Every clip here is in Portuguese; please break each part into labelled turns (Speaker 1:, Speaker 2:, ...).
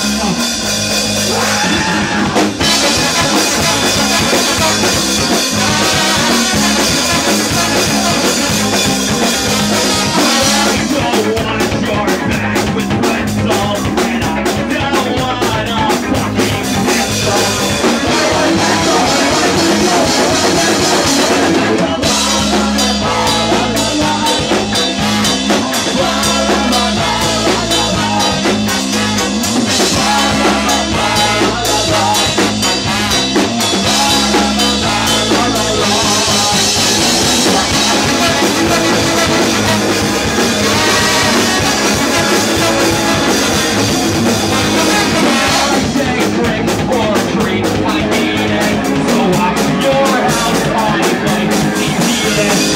Speaker 1: Thank Thank.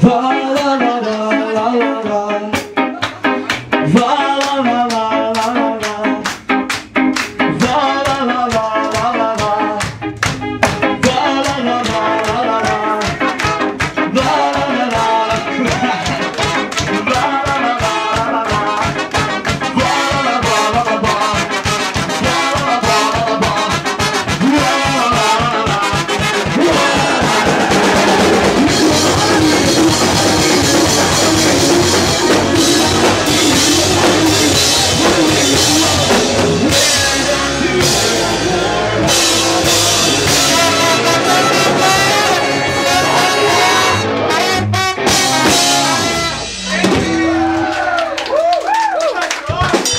Speaker 1: Father